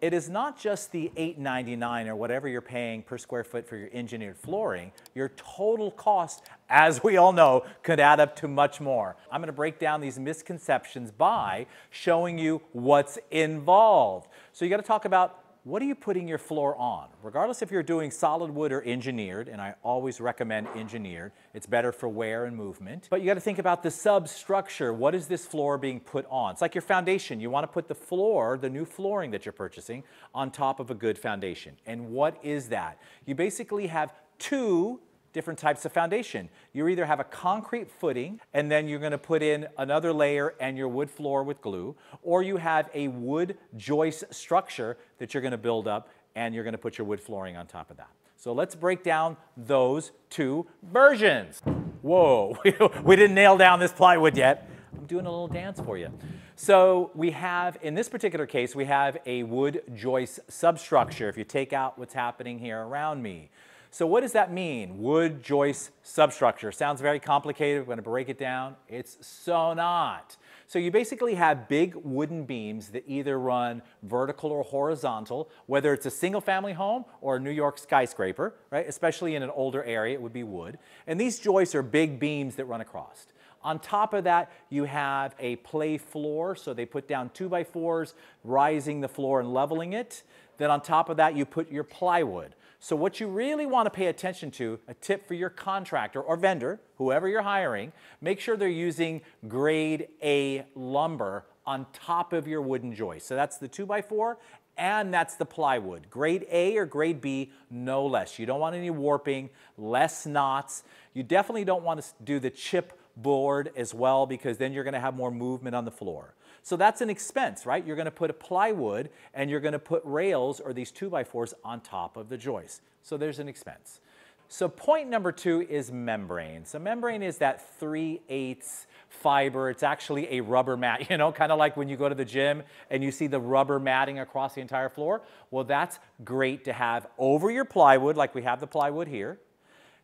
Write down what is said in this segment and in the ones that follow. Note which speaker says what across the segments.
Speaker 1: it is not just the $8.99 or whatever you're paying per square foot for your engineered flooring. Your total cost, as we all know, could add up to much more. I'm going to break down these misconceptions by showing you what's involved. So you got to talk about what are you putting your floor on? Regardless if you're doing solid wood or engineered, and I always recommend engineered, it's better for wear and movement. But you gotta think about the substructure. What is this floor being put on? It's like your foundation. You wanna put the floor, the new flooring that you're purchasing, on top of a good foundation. And what is that? You basically have two different types of foundation. You either have a concrete footing and then you're gonna put in another layer and your wood floor with glue, or you have a wood joist structure that you're gonna build up and you're gonna put your wood flooring on top of that. So let's break down those two versions. Whoa, we didn't nail down this plywood yet. I'm doing a little dance for you. So we have, in this particular case, we have a wood joist substructure. If you take out what's happening here around me. So what does that mean? Wood joist substructure. Sounds very complicated. We're going to break it down. It's so not. So you basically have big wooden beams that either run vertical or horizontal, whether it's a single family home or a New York skyscraper, right? Especially in an older area, it would be wood. And these joists are big beams that run across. On top of that, you have a play floor. So they put down two by fours, rising the floor and leveling it. Then on top of that, you put your plywood. So what you really want to pay attention to, a tip for your contractor or vendor, whoever you're hiring, make sure they're using grade A lumber on top of your wooden joist. So that's the 2x4 and that's the plywood. Grade A or grade B, no less. You don't want any warping, less knots. You definitely don't want to do the chip board as well because then you're going to have more movement on the floor. So that's an expense, right? You're going to put a plywood and you're going to put rails or these two by fours on top of the joist. So there's an expense. So point number two is membrane. So membrane is that 3 eighths fiber. It's actually a rubber mat, you know, kind of like when you go to the gym and you see the rubber matting across the entire floor. Well, that's great to have over your plywood, like we have the plywood here.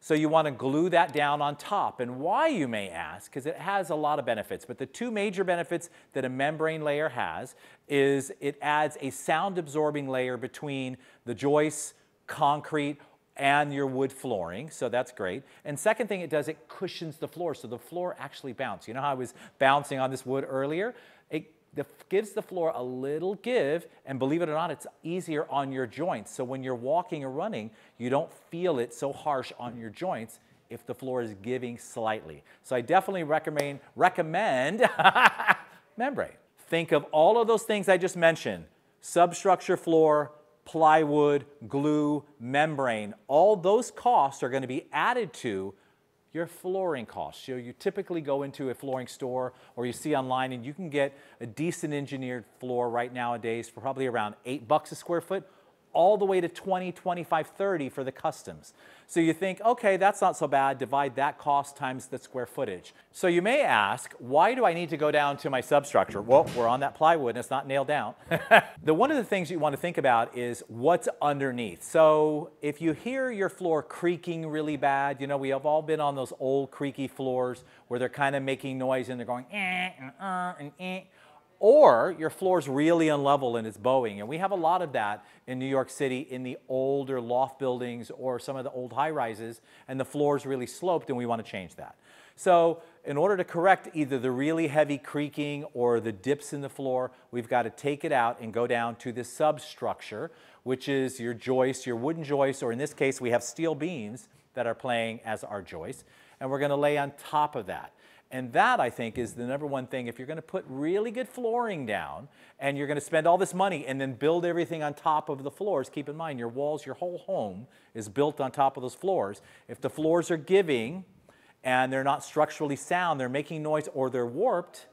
Speaker 1: So you want to glue that down on top. And why, you may ask, because it has a lot of benefits. But the two major benefits that a membrane layer has is it adds a sound absorbing layer between the joists, concrete, and your wood flooring, so that's great. And second thing it does, it cushions the floor, so the floor actually bounces. You know how I was bouncing on this wood earlier? It gives the floor a little give, and believe it or not, it's easier on your joints. So when you're walking or running, you don't feel it so harsh on your joints if the floor is giving slightly. So I definitely recommend, recommend membrane. Think of all of those things I just mentioned, substructure floor, plywood, glue, membrane. All those costs are gonna be added to your flooring costs. So you typically go into a flooring store or you see online and you can get a decent engineered floor right nowadays for probably around eight bucks a square foot all the way to 20, 25, 30 for the customs. So you think, okay, that's not so bad, divide that cost times the square footage. So you may ask, why do I need to go down to my substructure? Well, we're on that plywood and it's not nailed down. the one of the things you want to think about is what's underneath. So if you hear your floor creaking really bad, you know, we have all been on those old creaky floors where they're kind of making noise and they're going eh, uh, and eh or your floor is really unlevel and it's bowing. And we have a lot of that in New York City in the older loft buildings or some of the old high rises, and the floor is really sloped, and we want to change that. So, in order to correct either the really heavy creaking or the dips in the floor, we've got to take it out and go down to the substructure, which is your joist, your wooden joist, or in this case, we have steel beams that are playing as our joist, and we're going to lay on top of that. And that, I think, is the number one thing. If you're going to put really good flooring down and you're going to spend all this money and then build everything on top of the floors, keep in mind your walls, your whole home is built on top of those floors. If the floors are giving and they're not structurally sound, they're making noise or they're warped,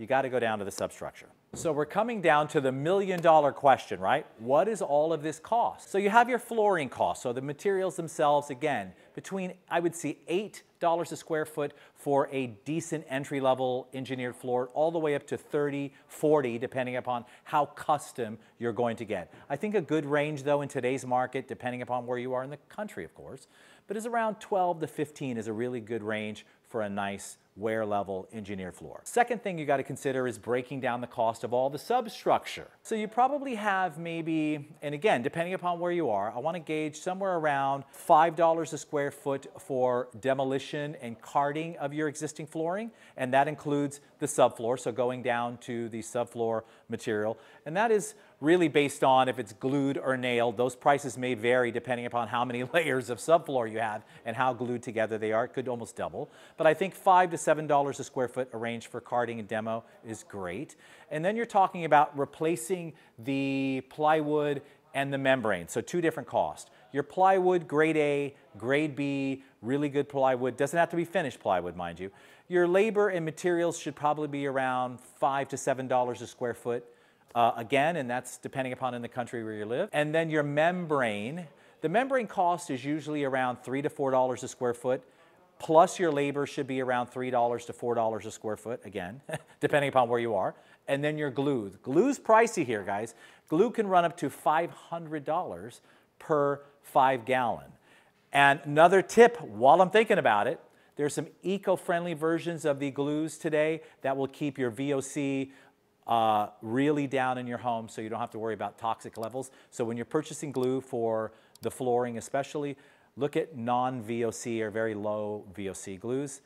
Speaker 1: you got to go down to the substructure. So we're coming down to the million dollar question, right? What does all of this cost? So you have your flooring cost, So the materials themselves, again, between, I would see $8 a square foot for a decent entry level engineered floor, all the way up to 30, 40, depending upon how custom you're going to get. I think a good range though in today's market, depending upon where you are in the country, of course, but is around 12 to 15 is a really good range for a nice wear level engineered floor. Second thing you got to consider is breaking down the cost of all the substructure. So you probably have maybe, and again, depending upon where you are, I want to gauge somewhere around $5 a square foot for demolition and carting of your existing flooring, and that includes the subfloor, so going down to the subfloor material. And that is really based on if it's glued or nailed. Those prices may vary depending upon how many layers of subfloor you have and how glued together they are. It could almost double. But I think five to seven dollars a square foot arranged for carting and demo is great. And then you're talking about replacing the plywood and the membrane. So two different costs. Your plywood, grade A, grade B, really good plywood. Doesn't have to be finished plywood, mind you. Your labor and materials should probably be around five to seven dollars a square foot. Uh, again, and that's depending upon in the country where you live. And then your membrane. The membrane cost is usually around three to four dollars a square foot. Plus your labor should be around three dollars to four dollars a square foot. Again, depending upon where you are. And then your glue. Glue's pricey here, guys. Glue can run up to five hundred dollars per five gallon. And another tip, while I'm thinking about it, there's some eco-friendly versions of the glues today that will keep your VOC uh, really down in your home so you don't have to worry about toxic levels. So when you're purchasing glue for the flooring especially, look at non-VOC or very low VOC glues.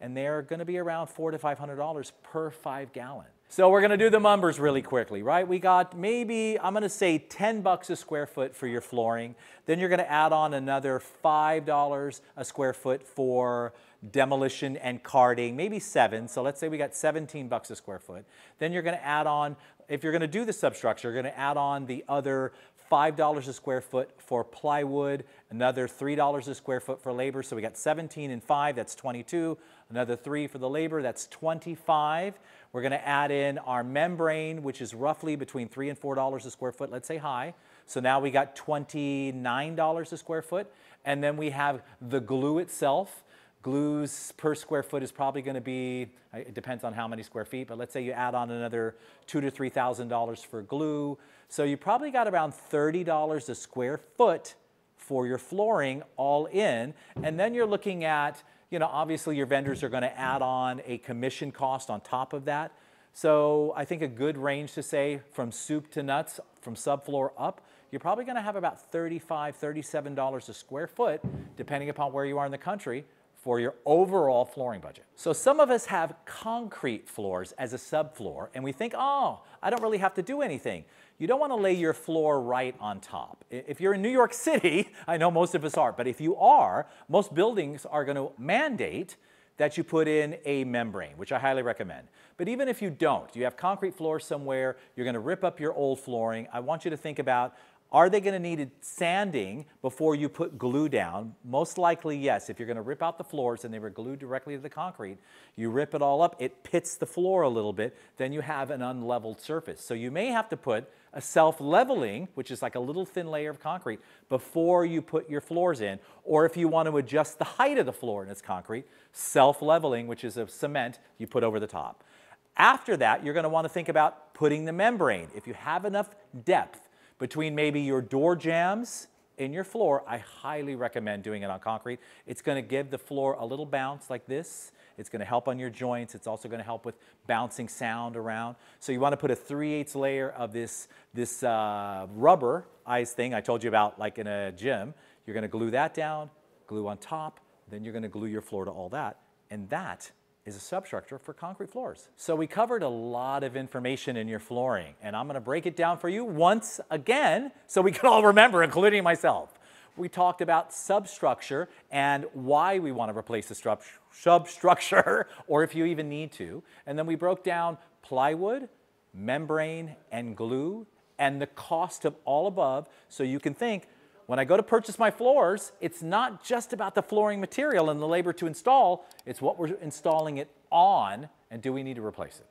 Speaker 1: And they're gonna be around four to $500 per five gallon. So we're gonna do the numbers really quickly, right? We got maybe, I'm gonna say 10 bucks a square foot for your flooring. Then you're gonna add on another $5 a square foot for demolition and carting, maybe seven. So let's say we got 17 bucks a square foot. Then you're going to add on, if you're going to do the substructure, you're going to add on the other $5 a square foot for plywood, another $3 a square foot for labor. So we got 17 and 5, that's 22. Another 3 for the labor, that's 25. We're going to add in our membrane, which is roughly between 3 and $4 a square foot, let's say high. So now we got $29 a square foot. And then we have the glue itself. Glues per square foot is probably going to be, it depends on how many square feet, but let's say you add on another two to $3,000 for glue. So you probably got around $30 a square foot for your flooring all in. And then you're looking at, you know, obviously your vendors are going to add on a commission cost on top of that. So I think a good range to say from soup to nuts, from subfloor up, you're probably going to have about $35, $37 a square foot, depending upon where you are in the country, for your overall flooring budget. So some of us have concrete floors as a subfloor and we think, oh, I don't really have to do anything. You don't want to lay your floor right on top. If you're in New York City, I know most of us are, but if you are, most buildings are going to mandate that you put in a membrane, which I highly recommend. But even if you don't, you have concrete floors somewhere, you're going to rip up your old flooring, I want you to think about are they going to need sanding before you put glue down? Most likely, yes. If you're going to rip out the floors and they were glued directly to the concrete, you rip it all up, it pits the floor a little bit, then you have an unleveled surface. So you may have to put a self-leveling, which is like a little thin layer of concrete, before you put your floors in. Or if you want to adjust the height of the floor and it's concrete, self-leveling, which is a cement you put over the top. After that, you're going to want to think about putting the membrane. If you have enough depth, between maybe your door jambs in your floor, I highly recommend doing it on concrete. It's going to give the floor a little bounce like this. It's going to help on your joints. It's also going to help with bouncing sound around. So you want to put a 3 8 layer of this, this uh, rubber ice thing I told you about like in a gym. You're going to glue that down, glue on top, then you're going to glue your floor to all that. And that is a substructure for concrete floors. So we covered a lot of information in your flooring, and I'm gonna break it down for you once again so we can all remember, including myself. We talked about substructure and why we want to replace the substructure, or if you even need to. And then we broke down plywood, membrane, and glue, and the cost of all above so you can think, when I go to purchase my floors, it's not just about the flooring material and the labor to install, it's what we're installing it on and do we need to replace it.